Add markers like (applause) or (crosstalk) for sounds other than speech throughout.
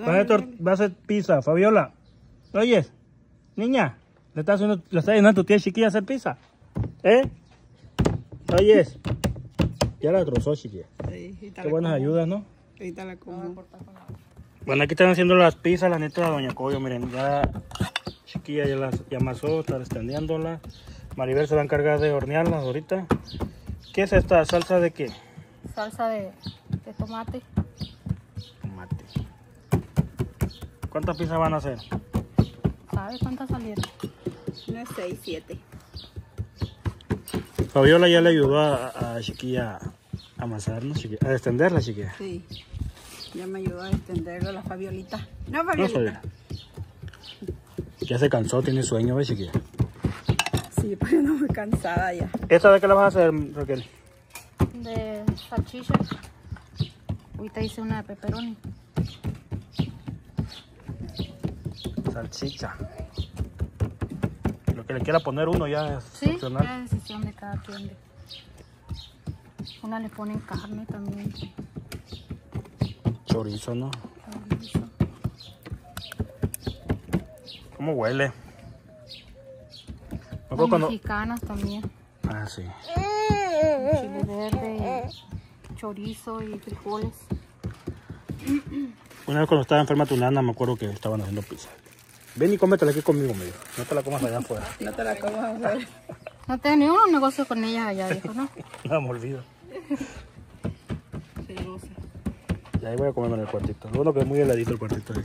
Va a, hacer, va a hacer pizza, Fabiola. Oyes, niña, le estás haciendo, le estás llenando a tu tía chiquilla a hacer pizza. ¿Eh? Oyes. Ya la trozó, chiquilla. Sí, Qué buenas como. ayudas, ¿no? Ahorita la como. Bueno, aquí están haciendo las pizzas, la neta de Doña Coyo, miren, ya chiquilla ya las ya amasó, está extendiéndolas. Maribel se va a encargar de hornearlas ahorita. ¿Qué es esta salsa de qué? Salsa de, de tomate. Tomate. ¿Cuántas pizzas van a hacer? ¿Sabes cuántas salieron? Unas 6, 7. Fabiola ya le ayudó a, a Chiquilla a amasar, ¿no? Chiquilla? A extenderla, Chiquilla. Sí. Ya me ayudó a extenderlo la Fabiolita. No, No, Fabiolita. Fabiola. Ya se cansó, tiene sueño, ¿ves, Chiquilla? sí, pues no muy cansada ya. ¿Esta de qué la vas a hacer, Raquel? De salchicha. Ahorita hice una de pepperoni. Salchicha. Lo que le quiera poner uno ya es Sí, opcional. es decisión de cada quien. de- Una le ponen carne también. Chorizo, ¿no? chorizo. ¿Cómo huele? Cuando... mexicanas también. Ah, sí. Chile verde, chorizo y frijoles. Una vez cuando estaba enferma tu nana, me acuerdo que estaban haciendo pizza. Ven y cómetela aquí conmigo, me dijo. No te la comas allá afuera. (laughs) No te la comas a ver. No tengo ningún negocio con ellas allá, dijo, ¿no? (laughs) No, me olvido. Celosa. Y ahí voy a comerme en el cuartito. Lo bueno que es muy heladito el cuartito ahí.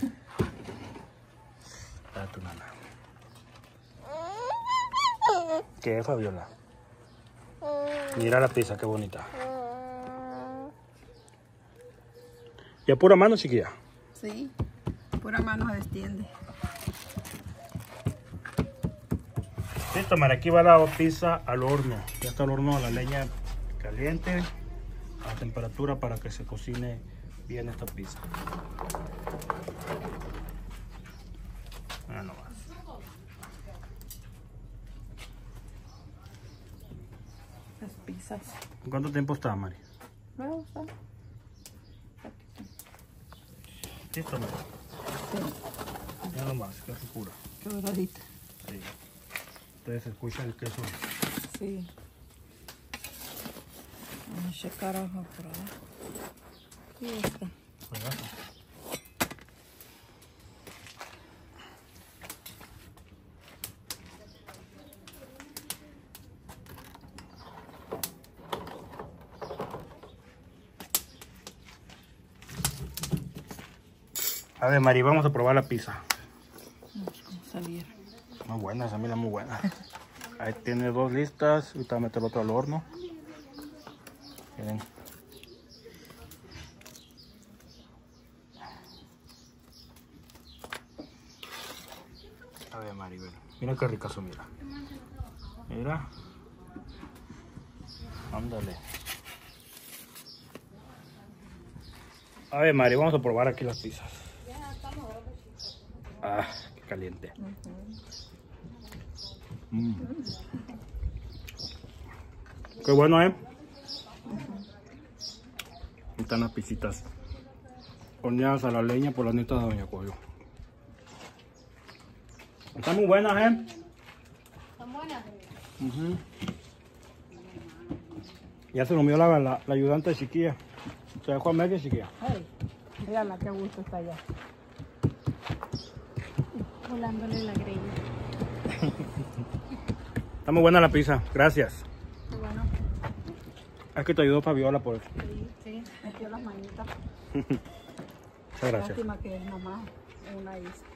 A tu nana. ¿Qué, Fabiola? Mira la pizza, qué bonita. ¿Y a pura mano, chiquilla? Sí. Pura mano se extiende. Listo, Mara, aquí va la pizza al horno. Ya está el horno a la leña caliente, a temperatura para que se cocine bien esta pizza. Ah, no más. Las pizzas. ¿Cuánto tiempo está, Mari? Me gusta. Listo, Mari. Ya no más, qué ricura. Qué doradita. Sí. Ustedes escuchan el queso. Sí. Vamos a checar abajo por abajo. Y está. ¿verdad? A ver, Mari, vamos a probar la pizza. Vamos cómo salieron. Muy buena, esa mira muy buena. Ahí tiene dos listas. Ahorita voy a meter otro al horno. Miren. A ver, Maribel. Mira qué ricazo, mira. Mira. Ándale. A ver, Mari, vamos a probar aquí las pizzas. Ah, qué caliente. Mm. Qué bueno, ¿eh? Ahí Están las pisitas horneadas a la leña por las nietas de Doña Coyo. Están muy buenas, ¿eh? ¿Son buenas? Ujú. Ya se lo mío la, la, la ayudante de chiquilla. Se dejó a media chiquilla. Ay, mírala qué gusto está allá. Volándole la greña. Está muy buena la pizza. Gracias. Bueno. Es que te ayudó Fabiola por eso. Sí, sí. Metió las manitas. (laughs) Muchas gracias. Lástima que es mamá una isla.